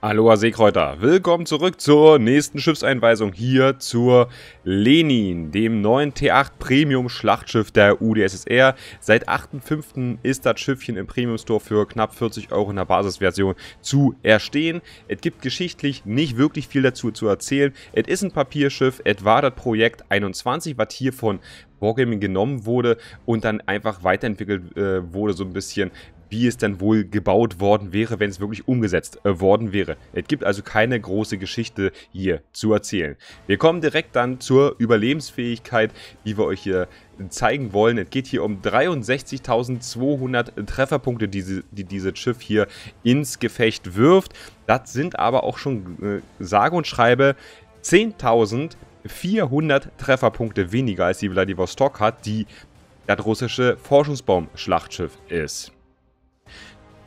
Aloha Seekräuter, willkommen zurück zur nächsten Schiffseinweisung hier zur Lenin, dem neuen T8 Premium Schlachtschiff der UdSSR. Seit 8.5. ist das Schiffchen im Premium Store für knapp 40 Euro in der Basisversion zu erstehen. Es gibt geschichtlich nicht wirklich viel dazu zu erzählen. Es ist ein Papierschiff, es war das Projekt 21, was hier von Wargaming genommen wurde und dann einfach weiterentwickelt äh, wurde, so ein bisschen wie es dann wohl gebaut worden wäre, wenn es wirklich umgesetzt äh, worden wäre. Es gibt also keine große Geschichte hier zu erzählen. Wir kommen direkt dann zur Überlebensfähigkeit, die wir euch hier zeigen wollen. Es geht hier um 63.200 Trefferpunkte, die, die dieses Schiff hier ins Gefecht wirft. Das sind aber auch schon äh, sage und schreibe 10.400 Trefferpunkte weniger als die Vladivostok hat, die das russische Forschungsbaum-Schlachtschiff ist.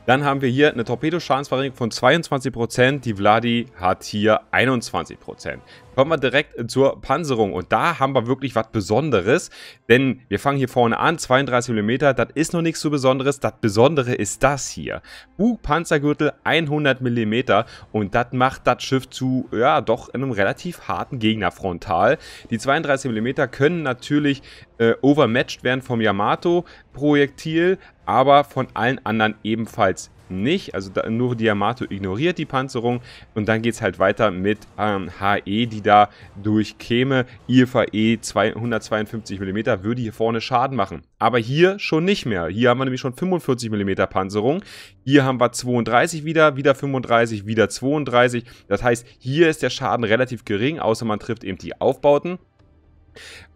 Dann haben wir hier eine Torpedoschadensverringerung von 22%. Die Vladi hat hier 21%. Kommen wir direkt zur Panzerung und da haben wir wirklich was Besonderes, denn wir fangen hier vorne an, 32 mm, das ist noch nichts so Besonderes, das Besondere ist das hier. Bugpanzergürtel 100 mm und das macht das Schiff zu, ja, doch einem relativ harten Gegner frontal. Die 32 mm können natürlich äh, overmatched werden vom Yamato-Projektil, aber von allen anderen ebenfalls nicht. Also da, nur die Yamato ignoriert die Panzerung und dann geht es halt weiter mit ähm, HE, die da durchkäme. IFAE 152 mm würde hier vorne Schaden machen. Aber hier schon nicht mehr. Hier haben wir nämlich schon 45 mm Panzerung. Hier haben wir 32 wieder, wieder 35, wieder 32. Das heißt, hier ist der Schaden relativ gering, außer man trifft eben die Aufbauten.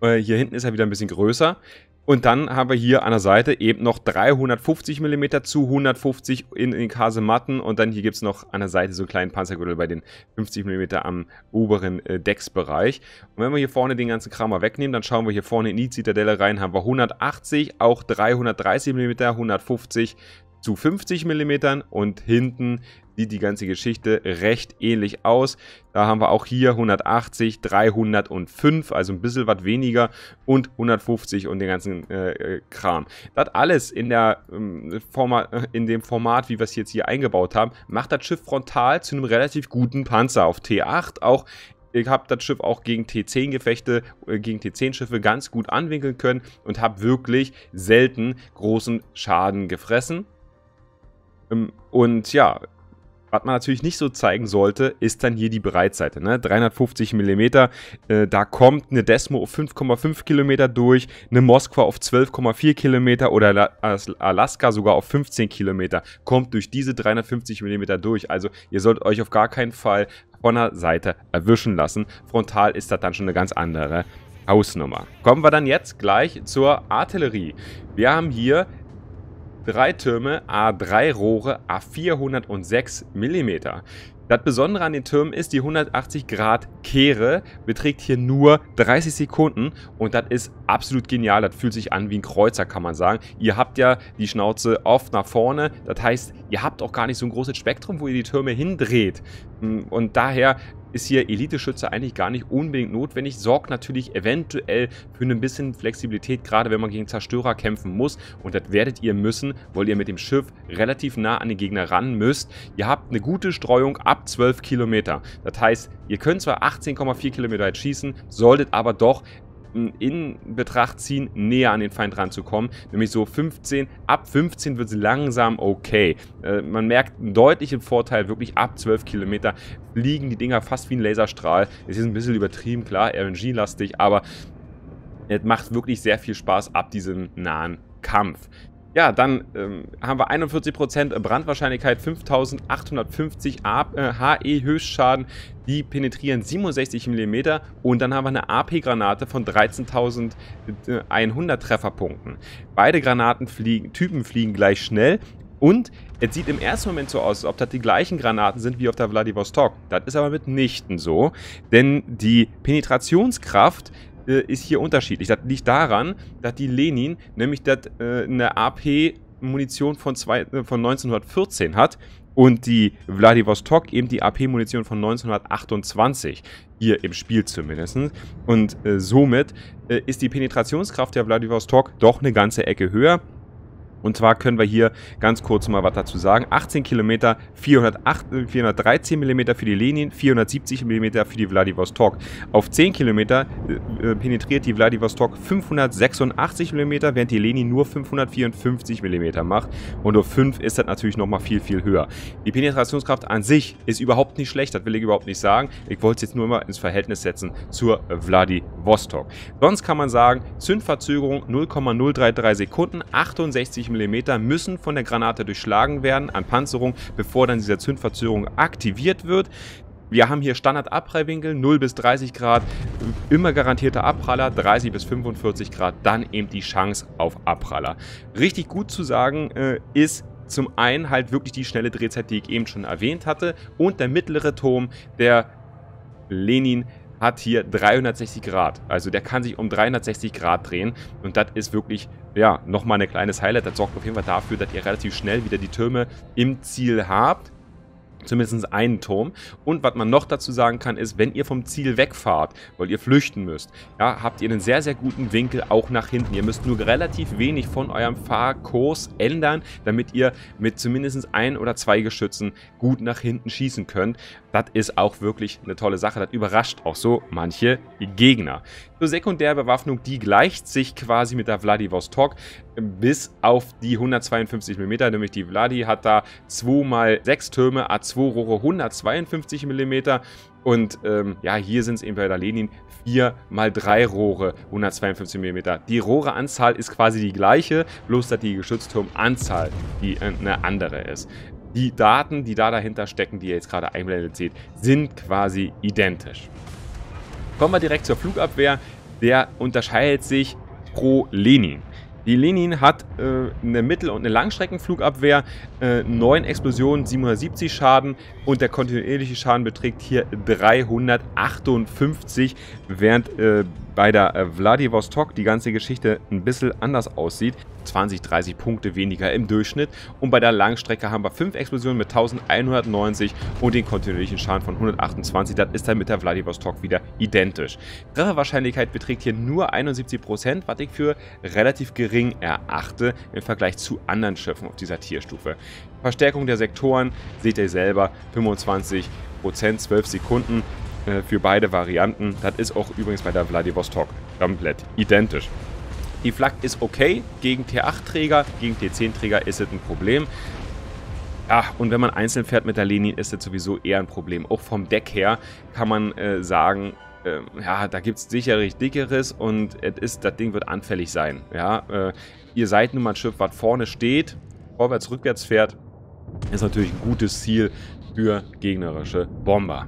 Äh, hier hinten ist er wieder ein bisschen größer. Und dann haben wir hier an der Seite eben noch 350 mm zu 150 in den Kasematten. Und dann hier gibt es noch an der Seite so einen kleinen Panzergürtel bei den 50 mm am oberen äh, Decksbereich. Und wenn wir hier vorne den ganzen Kram mal wegnehmen, dann schauen wir hier vorne in die Zitadelle rein, haben wir 180, auch 330 mm, 150 zu 50 mm und hinten sieht die ganze Geschichte recht ähnlich aus. Da haben wir auch hier 180, 305, also ein bisschen was weniger und 150 und den ganzen äh, äh, Kram. Das alles in, der, ähm, Format, in dem Format, wie wir es jetzt hier eingebaut haben, macht das Schiff frontal zu einem relativ guten Panzer auf T8. Auch ich habe das Schiff auch gegen T10-Gefechte, äh, gegen T10-Schiffe ganz gut anwinkeln können und habe wirklich selten großen Schaden gefressen. Ähm, und ja, was man natürlich nicht so zeigen sollte, ist dann hier die Breitseite. Ne? 350 mm, äh, da kommt eine Desmo auf 5,5 Kilometer durch, eine Moskwa auf 12,4 Kilometer oder Alaska sogar auf 15 Kilometer. Kommt durch diese 350 mm durch. Also ihr sollt euch auf gar keinen Fall von der Seite erwischen lassen. Frontal ist das dann schon eine ganz andere Hausnummer. Kommen wir dann jetzt gleich zur Artillerie. Wir haben hier drei Türme, A3 Rohre, A406 mm. Das Besondere an den Türmen ist, die 180 Grad Kehre beträgt hier nur 30 Sekunden und das ist absolut genial. Das fühlt sich an wie ein Kreuzer, kann man sagen. Ihr habt ja die Schnauze oft nach vorne, das heißt, ihr habt auch gar nicht so ein großes Spektrum, wo ihr die Türme hindreht. Und daher ist hier Elite-Schütze eigentlich gar nicht unbedingt notwendig, sorgt natürlich eventuell für ein bisschen Flexibilität, gerade wenn man gegen Zerstörer kämpfen muss. Und das werdet ihr müssen, weil ihr mit dem Schiff relativ nah an den Gegner ran müsst. Ihr habt eine gute Streuung ab 12 Kilometer. Das heißt, ihr könnt zwar 18,4 Kilometer weit schießen, solltet aber doch in Betracht ziehen, näher an den Feind ranzukommen. Nämlich so 15, ab 15 wird es langsam okay. Äh, man merkt einen deutlichen Vorteil, wirklich ab 12 Kilometer fliegen die Dinger fast wie ein Laserstrahl. Es ist ein bisschen übertrieben, klar, RNG-lastig, aber es macht wirklich sehr viel Spaß ab diesem nahen Kampf. Ja, dann ähm, haben wir 41% Brandwahrscheinlichkeit, 5850 HE Höchstschaden, die penetrieren 67 mm und dann haben wir eine AP-Granate von 13.100 Trefferpunkten. Beide Granatentypen fliegen, fliegen gleich schnell und es sieht im ersten Moment so aus, als ob das die gleichen Granaten sind wie auf der Vladivostok. Das ist aber mitnichten so, denn die Penetrationskraft äh, ist hier unterschiedlich. Das liegt daran, dass die Lenin nämlich das, äh, eine AP-Munition von, äh, von 1914 hat und die Vladivostok eben die AP-Munition von 1928, hier im Spiel zumindest. Und äh, somit äh, ist die Penetrationskraft der Vladivostok doch eine ganze Ecke höher. Und zwar können wir hier ganz kurz mal was dazu sagen. 18 Kilometer, 408, 413 mm für die Lenin, 470 mm für die Vladivostok. Auf 10 Kilometer äh, penetriert die Vladivostok 586 mm, während die Lenin nur 554 mm macht. Und auf 5 ist das natürlich nochmal viel, viel höher. Die Penetrationskraft an sich ist überhaupt nicht schlecht, das will ich überhaupt nicht sagen. Ich wollte es jetzt nur mal ins Verhältnis setzen zur Vladivostok. Sonst kann man sagen, Zündverzögerung 0,033 Sekunden, 68 mm mm müssen von der Granate durchschlagen werden an Panzerung, bevor dann diese Zündverzögerung aktiviert wird. Wir haben hier Standardabprallwinkel 0 bis 30 Grad, immer garantierter Abpraller, 30 bis 45 Grad, dann eben die Chance auf Abpraller. Richtig gut zu sagen äh, ist zum einen halt wirklich die schnelle Drehzeit, die ich eben schon erwähnt hatte und der mittlere Turm, der Lenin hat hier 360 Grad. Also der kann sich um 360 Grad drehen und das ist wirklich, ja, nochmal ein kleines Highlight. Das sorgt auf jeden Fall dafür, dass ihr relativ schnell wieder die Türme im Ziel habt zumindest einen Turm. Und was man noch dazu sagen kann, ist, wenn ihr vom Ziel wegfahrt, weil ihr flüchten müsst, ja, habt ihr einen sehr, sehr guten Winkel auch nach hinten. Ihr müsst nur relativ wenig von eurem Fahrkurs ändern, damit ihr mit zumindest ein oder zwei Geschützen gut nach hinten schießen könnt. Das ist auch wirklich eine tolle Sache. Das überrascht auch so manche Gegner. Zur Sekundärbewaffnung, die gleicht sich quasi mit der Vladivostok bis auf die 152 mm, nämlich die Vladi hat da 2 x 6 Türme, A2 Rohre 152 mm und ähm, ja, hier sind es eben bei der Lenin 4 x 3 Rohre 152 mm. Die Rohreanzahl ist quasi die gleiche, bloß dass die Geschützturmanzahl die äh, eine andere ist. Die Daten, die da dahinter stecken, die ihr jetzt gerade einblendet seht, sind quasi identisch. Kommen wir direkt zur Flugabwehr. Der unterscheidet sich pro Lenin. Die Lenin hat äh, eine Mittel- und eine Langstreckenflugabwehr, äh, 9 Explosionen, 770 Schaden und der kontinuierliche Schaden beträgt hier 358, während äh, bei der äh, Vladivostok die ganze Geschichte ein bisschen anders aussieht. 20, 30 Punkte weniger im Durchschnitt. Und bei der Langstrecke haben wir 5 Explosionen mit 1190 und den kontinuierlichen Schaden von 128. Das ist dann mit der Vladivostok wieder identisch. Trefferwahrscheinlichkeit beträgt hier nur 71%, was ich für relativ gering erachte im Vergleich zu anderen Schiffen auf dieser Tierstufe. Verstärkung der Sektoren seht ihr selber, 25%, 12 Sekunden äh, für beide Varianten. Das ist auch übrigens bei der Vladivostok komplett identisch. Die Flak ist okay gegen T8-Träger, gegen T10-Träger ist es ein Problem. Ja, und wenn man einzeln fährt mit der Lenin, ist das sowieso eher ein Problem. Auch vom Deck her kann man äh, sagen, äh, ja, da gibt es sicherlich dickeres und ist, das Ding wird anfällig sein. Ja, äh, ihr seid nun mal ein Schiff, was vorne steht, vorwärts, rückwärts fährt, ist natürlich ein gutes Ziel für gegnerische Bomber.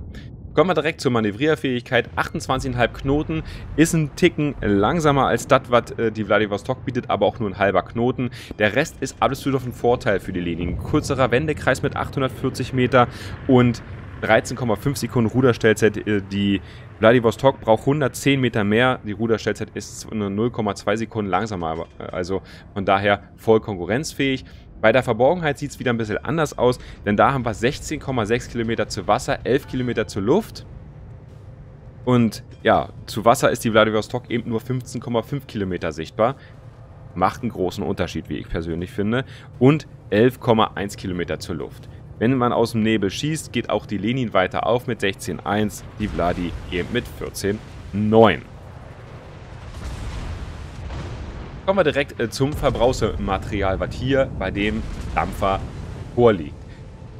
Kommen wir direkt zur Manövrierfähigkeit. 28,5 Knoten ist ein Ticken langsamer als das, was äh, die Vladivostok bietet, aber auch nur ein halber Knoten. Der Rest ist absolut ein Vorteil für die Linien. Kurzerer Wendekreis mit 840 Meter und 13,5 Sekunden Ruderstellzeit. Äh, die Vladivostok braucht 110 Meter mehr. Die Ruderstellzeit ist nur 0,2 Sekunden langsamer. Äh, also von daher voll konkurrenzfähig. Bei der Verborgenheit sieht es wieder ein bisschen anders aus, denn da haben wir 16,6 Kilometer zu Wasser, 11 Kilometer zur Luft. Und ja, zu Wasser ist die Vladivostok eben nur 15,5 Kilometer sichtbar. Macht einen großen Unterschied, wie ich persönlich finde. Und 11,1 Kilometer zur Luft. Wenn man aus dem Nebel schießt, geht auch die Lenin weiter auf mit 16,1, die Vladi eben mit 14,9. Kommen wir direkt äh, zum Verbrauchsmaterial, was hier bei dem Dampfer vorliegt.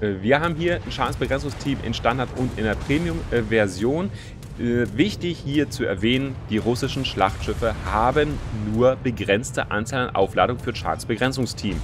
Äh, wir haben hier ein Schadensbegrenzungsteam in Standard und in der Premium-Version. Äh, wichtig hier zu erwähnen, die russischen Schlachtschiffe haben nur begrenzte Anzahl an Aufladung für Schadensbegrenzungsteam.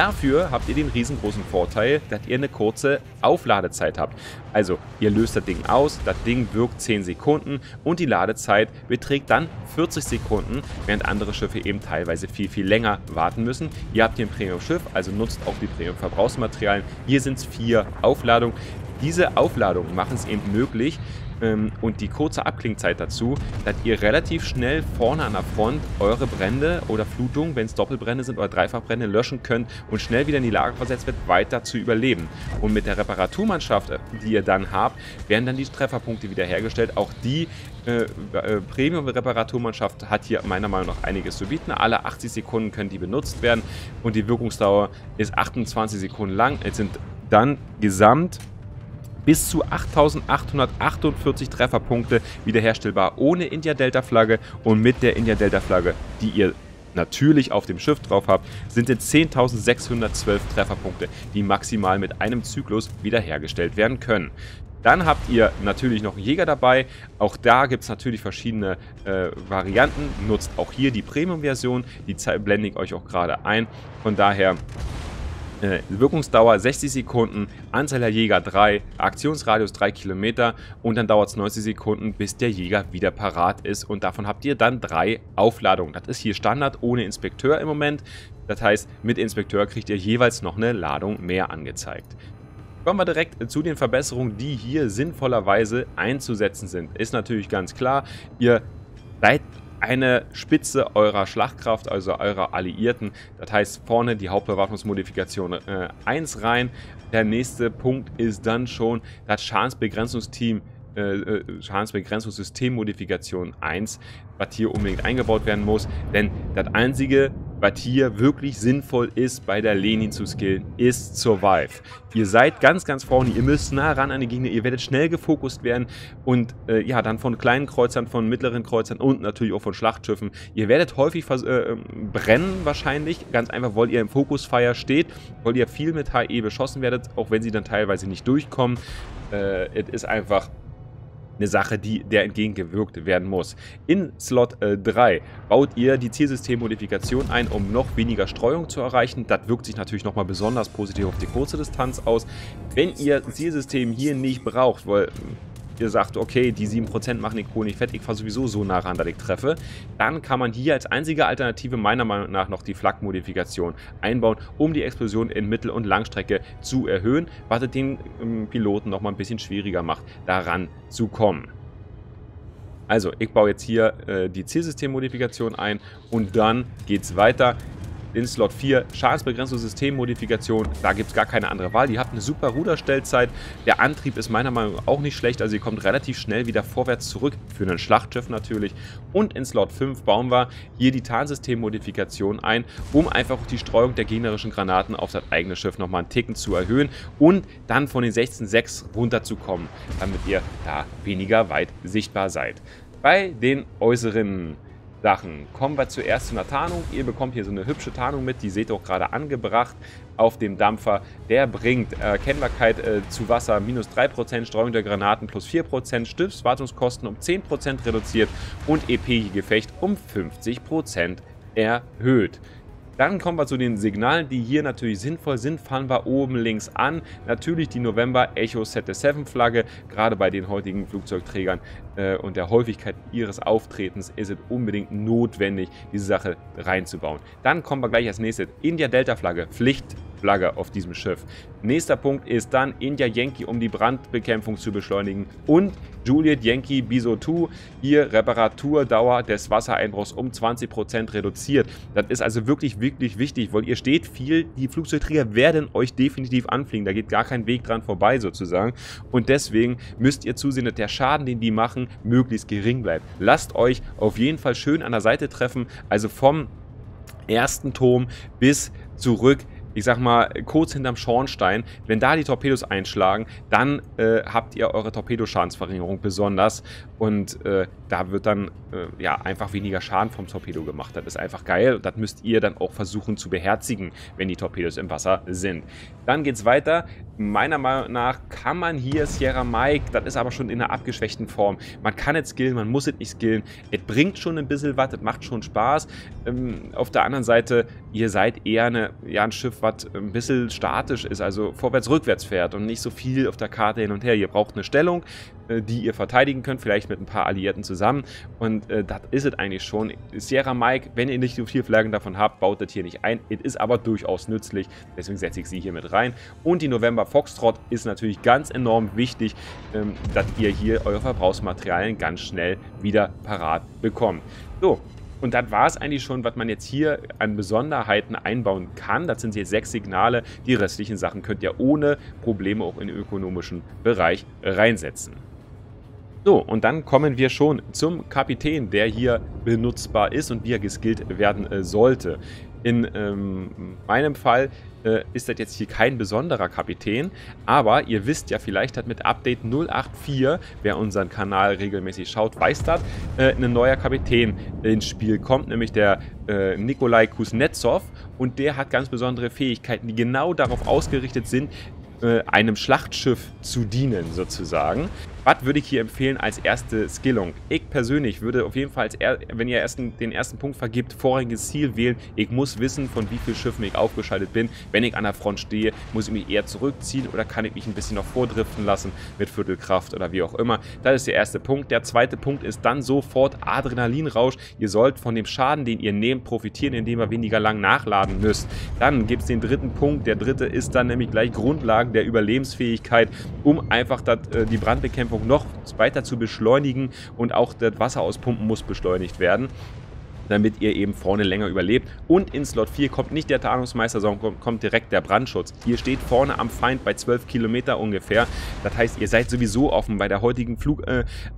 Dafür habt ihr den riesengroßen Vorteil, dass ihr eine kurze Aufladezeit habt. Also, ihr löst das Ding aus, das Ding wirkt 10 Sekunden und die Ladezeit beträgt dann 40 Sekunden, während andere Schiffe eben teilweise viel, viel länger warten müssen. Ihr habt hier ein Premium-Schiff, also nutzt auch die Premium-Verbrauchsmaterialien. Hier sind es vier Aufladungen. Diese Aufladungen machen es eben möglich, ähm, und die kurze Abklingzeit dazu, dass ihr relativ schnell vorne an der Front eure Brände oder Flutungen, wenn es Doppelbrände sind oder Dreifachbrände, löschen könnt und schnell wieder in die Lage versetzt wird, weiter zu überleben. Und mit der Reparaturmannschaft, äh, die ihr dann habt, werden dann die Trefferpunkte wiederhergestellt. Auch die äh, äh, Premium-Reparaturmannschaft hat hier meiner Meinung nach einiges zu bieten. Alle 80 Sekunden können die benutzt werden und die Wirkungsdauer ist 28 Sekunden lang. Es sind dann gesamt bis zu 8848 Trefferpunkte wiederherstellbar ohne India-Delta-Flagge und mit der India-Delta-Flagge, die ihr natürlich auf dem Schiff drauf habt, sind es 10.612 Trefferpunkte, die maximal mit einem Zyklus wiederhergestellt werden können. Dann habt ihr natürlich noch einen Jäger dabei. Auch da gibt es natürlich verschiedene äh, Varianten. Nutzt auch hier die Premium-Version. Die blende ich euch auch gerade ein. Von daher äh, Wirkungsdauer 60 Sekunden, Anzahl der Jäger 3, Aktionsradius 3 Kilometer und dann dauert es 90 Sekunden, bis der Jäger wieder parat ist und davon habt ihr dann drei Aufladungen. Das ist hier Standard ohne Inspekteur im Moment. Das heißt, mit Inspekteur kriegt ihr jeweils noch eine Ladung mehr angezeigt. Kommen wir direkt zu den Verbesserungen, die hier sinnvollerweise einzusetzen sind. Ist natürlich ganz klar, ihr seid eine Spitze eurer Schlachtkraft, also eurer Alliierten. Das heißt vorne die Hauptbewaffnungsmodifikation äh, 1 rein. Der nächste Punkt ist dann schon das Schadensbegrenzungsteam äh, äh Schadensbegrenzungssystemmodifikation 1, was hier unbedingt eingebaut werden muss. Denn das einzige was hier wirklich sinnvoll ist, bei der Lenin zu skillen, ist Survive. Ihr seid ganz, ganz vorne, ihr müsst nah ran an die Gegner, ihr werdet schnell gefokust werden und äh, ja, dann von kleinen Kreuzern, von mittleren Kreuzern und natürlich auch von Schlachtschiffen. Ihr werdet häufig äh, ähm, brennen wahrscheinlich, ganz einfach, weil ihr im Fokusfire steht, weil ihr viel mit HE beschossen werdet, auch wenn sie dann teilweise nicht durchkommen. Äh, es ist einfach eine Sache, die der entgegengewirkt werden muss. In Slot äh, 3 baut ihr die Zielsystemmodifikation ein, um noch weniger Streuung zu erreichen. Das wirkt sich natürlich nochmal besonders positiv auf die kurze Distanz aus. Wenn ihr Zielsystem hier nicht braucht, weil ihr sagt, okay, die 7% machen den Kohl nicht fett, ich fahre sowieso so nah ran, dass ich treffe, dann kann man hier als einzige Alternative meiner Meinung nach noch die Flak-Modifikation einbauen, um die Explosion in Mittel- und Langstrecke zu erhöhen, was den ähm, Piloten nochmal ein bisschen schwieriger macht, daran zu kommen. Also, ich baue jetzt hier äh, die Zielsystemmodifikation ein und dann geht es weiter in Slot 4 Schadensbegrenzung Systemmodifikation. Da gibt es gar keine andere Wahl. Ihr habt eine super Ruderstellzeit. Der Antrieb ist meiner Meinung nach auch nicht schlecht. Also ihr kommt relativ schnell wieder vorwärts zurück. Für einen Schlachtschiff natürlich. Und in Slot 5 bauen wir hier die Tarnsystemmodifikation ein, um einfach die Streuung der gegnerischen Granaten auf das eigene Schiff nochmal einen Ticken zu erhöhen und dann von den 16.6 runterzukommen, damit ihr da weniger weit sichtbar seid. Bei den äußeren Sachen. Kommen wir zuerst zu einer Tarnung. Ihr bekommt hier so eine hübsche Tarnung mit, die seht ihr auch gerade angebracht auf dem Dampfer. Der bringt Erkennbarkeit äh, zu Wasser minus 3%, Streuung der Granaten plus 4%, Stiftswartungskosten um 10% reduziert und EP-Gefecht um 50% erhöht. Dann kommen wir zu den Signalen, die hier natürlich sinnvoll sind. Fahren wir oben links an. Natürlich die November Echo 7 Flagge. Gerade bei den heutigen Flugzeugträgern äh, und der Häufigkeit ihres Auftretens ist es unbedingt notwendig, diese Sache reinzubauen. Dann kommen wir gleich als nächstes. India Delta Flagge. Pflicht Flagge auf diesem Schiff. Nächster Punkt ist dann India Yankee, um die Brandbekämpfung zu beschleunigen. Und Juliet Yankee Biso 2, hier Reparaturdauer des Wassereinbruchs um 20% reduziert. Das ist also wirklich, wirklich wichtig, weil ihr steht viel, die Flugzeugträger werden euch definitiv anfliegen. Da geht gar kein Weg dran vorbei sozusagen. Und deswegen müsst ihr zusehen, dass der Schaden, den die machen, möglichst gering bleibt. Lasst euch auf jeden Fall schön an der Seite treffen, also vom ersten Turm bis zurück ich sag mal, kurz hinterm Schornstein, wenn da die Torpedos einschlagen, dann äh, habt ihr eure Torpedoschadensverringerung besonders und äh, da wird dann äh, ja einfach weniger Schaden vom Torpedo gemacht. Das ist einfach geil und das müsst ihr dann auch versuchen zu beherzigen, wenn die Torpedos im Wasser sind. Dann geht's weiter. Meiner Meinung nach kann man hier Sierra Mike, das ist aber schon in einer abgeschwächten Form. Man kann es skillen, man muss es nicht skillen. Es bringt schon ein bisschen was, es macht schon Spaß. Ähm, auf der anderen Seite ihr seid eher eine, ja, ein Schiff, was ein bisschen statisch ist, also vorwärts-rückwärts fährt und nicht so viel auf der Karte hin und her. Ihr braucht eine Stellung, äh, die ihr verteidigen könnt, vielleicht mit ein paar Alliierten zusammen. Und äh, das ist es eigentlich schon. Sierra Mike, wenn ihr nicht so viele Flaggen davon habt, baut das hier nicht ein. Es ist aber durchaus nützlich, deswegen setze ich sie hier mit rein. Und die November Foxtrot ist natürlich ganz enorm wichtig, ähm, dass ihr hier eure Verbrauchsmaterialien ganz schnell wieder parat bekommt. So, und das war es eigentlich schon, was man jetzt hier an Besonderheiten einbauen kann. Das sind jetzt sechs Signale. Die restlichen Sachen könnt ihr ohne Probleme auch in den ökonomischen Bereich reinsetzen. So, und dann kommen wir schon zum Kapitän, der hier benutzbar ist und wie er geskillt werden äh, sollte. In ähm, meinem Fall äh, ist das jetzt hier kein besonderer Kapitän, aber ihr wisst ja vielleicht, hat mit Update 084, wer unseren Kanal regelmäßig schaut, weiß das, äh, ein neuer Kapitän ins Spiel kommt, nämlich der äh, Nikolai Kuznetsov und der hat ganz besondere Fähigkeiten, die genau darauf ausgerichtet sind, äh, einem Schlachtschiff zu dienen, sozusagen. Was würde ich hier empfehlen als erste Skillung? Ich persönlich würde auf jeden Fall, wenn ihr ersten, den ersten Punkt vergibt, vorrangiges Ziel wählen. Ich muss wissen, von wie vielen Schiffen ich aufgeschaltet bin. Wenn ich an der Front stehe, muss ich mich eher zurückziehen oder kann ich mich ein bisschen noch vordriften lassen mit Viertelkraft oder wie auch immer. Das ist der erste Punkt. Der zweite Punkt ist dann sofort Adrenalinrausch. Ihr sollt von dem Schaden, den ihr nehmt, profitieren, indem ihr weniger lang nachladen müsst. Dann gibt es den dritten Punkt. Der dritte ist dann nämlich gleich Grundlagen der Überlebensfähigkeit, um einfach dat, äh, die Brandbekämpfung Bekämpfung noch weiter zu beschleunigen und auch das Wasser auspumpen muss beschleunigt werden damit ihr eben vorne länger überlebt. Und in Slot 4 kommt nicht der Tarnungsmeister, sondern kommt direkt der Brandschutz. Ihr steht vorne am Feind bei 12 Kilometer ungefähr. Das heißt, ihr seid sowieso offen bei der heutigen Flugshow,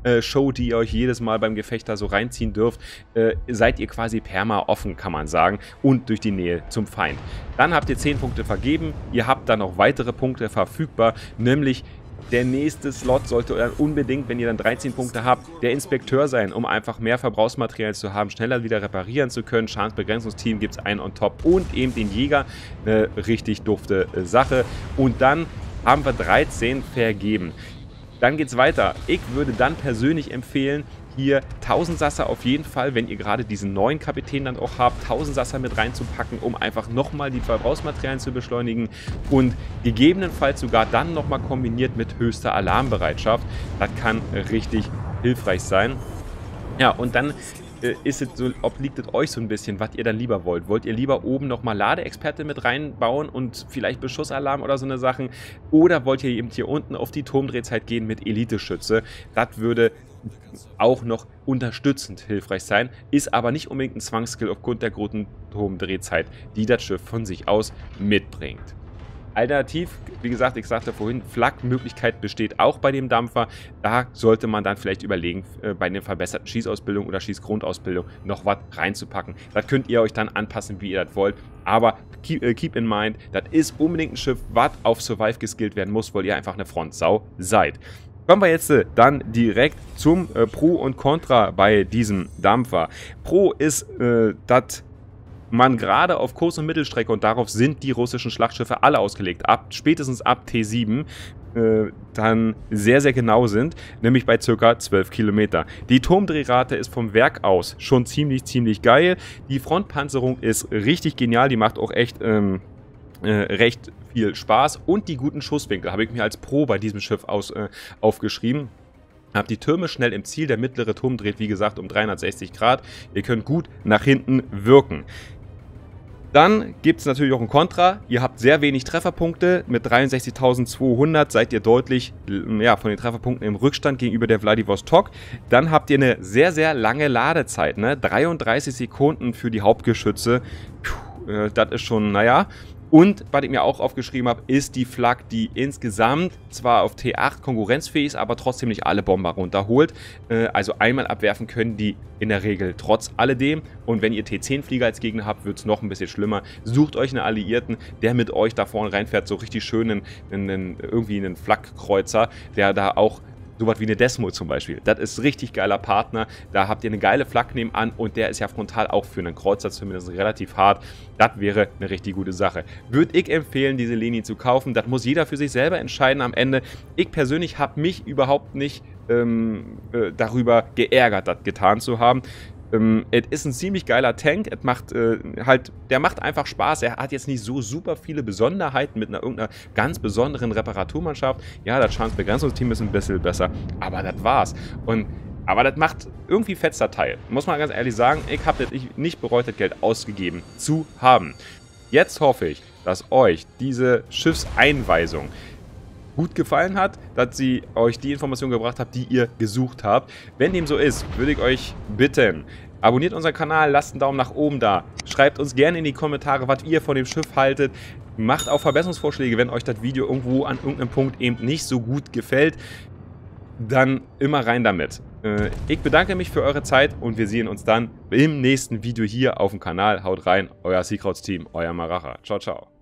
äh, äh, die ihr euch jedes Mal beim Gefecht da so reinziehen dürft. Äh, seid ihr quasi perma offen, kann man sagen. Und durch die Nähe zum Feind. Dann habt ihr 10 Punkte vergeben. Ihr habt dann noch weitere Punkte verfügbar, nämlich der nächste Slot sollte dann unbedingt, wenn ihr dann 13 Punkte habt, der Inspekteur sein, um einfach mehr Verbrauchsmaterial zu haben, schneller wieder reparieren zu können. Schadensbegrenzungsteam gibt es einen on top und eben den Jäger. Eine richtig dufte äh, Sache. Und dann haben wir 13 vergeben. Dann geht es weiter. Ich würde dann persönlich empfehlen, hier 1000 Sasser auf jeden Fall, wenn ihr gerade diesen neuen Kapitän dann auch habt, 1000 Sasser mit reinzupacken, um einfach nochmal die Verbrauchsmaterialien zu beschleunigen und gegebenenfalls sogar dann nochmal kombiniert mit höchster Alarmbereitschaft. Das kann richtig hilfreich sein. Ja, und dann äh, ist es so, obliegt es euch so ein bisschen, was ihr dann lieber wollt. Wollt ihr lieber oben nochmal Ladeexperte mit reinbauen und vielleicht Beschussalarm oder so eine Sachen? Oder wollt ihr eben hier unten auf die Turmdrehzeit gehen mit Elite-Schütze? Das würde auch noch unterstützend hilfreich sein, ist aber nicht unbedingt ein Zwangsskill aufgrund der guten Turmdrehzeit, die das Schiff von sich aus mitbringt. Alternativ, wie gesagt, ich sagte vorhin, Flak-Möglichkeit besteht auch bei dem Dampfer. Da sollte man dann vielleicht überlegen, äh, bei einer verbesserten Schießausbildung oder Schießgrundausbildung noch was reinzupacken. Das könnt ihr euch dann anpassen, wie ihr das wollt. Aber keep, äh, keep in mind, das ist unbedingt ein Schiff, was auf Survive geskillt werden muss, weil ihr einfach eine Frontsau seid. Kommen wir jetzt äh, dann direkt zum äh, Pro und Contra bei diesem Dampfer. Pro ist, äh, dass man gerade auf Kurs- und Mittelstrecke, und darauf sind die russischen Schlachtschiffe alle ausgelegt, ab, spätestens ab T7, äh, dann sehr, sehr genau sind, nämlich bei ca. 12 Kilometer. Die Turmdrehrate ist vom Werk aus schon ziemlich, ziemlich geil. Die Frontpanzerung ist richtig genial, die macht auch echt... Ähm, äh, recht viel Spaß und die guten Schusswinkel habe ich mir als Pro bei diesem Schiff aus, äh, aufgeschrieben. Habt die Türme schnell im Ziel, der mittlere Turm dreht wie gesagt um 360 Grad. Ihr könnt gut nach hinten wirken. Dann gibt es natürlich auch ein Kontra. Ihr habt sehr wenig Trefferpunkte. Mit 63.200 seid ihr deutlich ja, von den Trefferpunkten im Rückstand gegenüber der Vladivostok. Dann habt ihr eine sehr, sehr lange Ladezeit. Ne? 33 Sekunden für die Hauptgeschütze. Puh, äh, das ist schon, naja. Und, was ich mir auch aufgeschrieben habe, ist die Flak, die insgesamt zwar auf T8 konkurrenzfähig ist, aber trotzdem nicht alle Bomber runterholt. Äh, also einmal abwerfen können die in der Regel trotz alledem. Und wenn ihr T10-Flieger als Gegner habt, wird es noch ein bisschen schlimmer. Sucht euch einen Alliierten, der mit euch da vorne reinfährt, so richtig schön einen, einen, irgendwie einen Flakkreuzer, der da auch sowas wie eine Desmo zum Beispiel. Das ist richtig geiler Partner. Da habt ihr eine geile Flak nebenan und der ist ja frontal auch für einen Kreuzer zumindest relativ hart. Das wäre eine richtig gute Sache. Würde ich empfehlen, diese Linie zu kaufen. Das muss jeder für sich selber entscheiden am Ende. Ich persönlich habe mich überhaupt nicht ähm, äh, darüber geärgert, das getan zu haben. Ähm, es ist ein ziemlich geiler Tank. Es macht äh, halt, der macht einfach Spaß. Er hat jetzt nicht so super viele Besonderheiten mit einer irgendeiner ganz besonderen Reparaturmannschaft. Ja, das Chance-Begrenzungsteam ist ein bisschen besser, aber das war's. Und aber das macht irgendwie fetzter Teil. Muss man ganz ehrlich sagen, ich habe nicht bereut, das Geld ausgegeben zu haben. Jetzt hoffe ich, dass euch diese Schiffseinweisung gut gefallen hat, dass sie euch die Information gebracht hat, die ihr gesucht habt. Wenn dem so ist, würde ich euch bitten, abonniert unseren Kanal, lasst einen Daumen nach oben da, schreibt uns gerne in die Kommentare, was ihr von dem Schiff haltet, macht auch Verbesserungsvorschläge, wenn euch das Video irgendwo an irgendeinem Punkt eben nicht so gut gefällt, dann immer rein damit. Äh, ich bedanke mich für eure Zeit und wir sehen uns dann im nächsten Video hier auf dem Kanal. Haut rein, euer Seakrauts Team, euer Maracha. Ciao, ciao.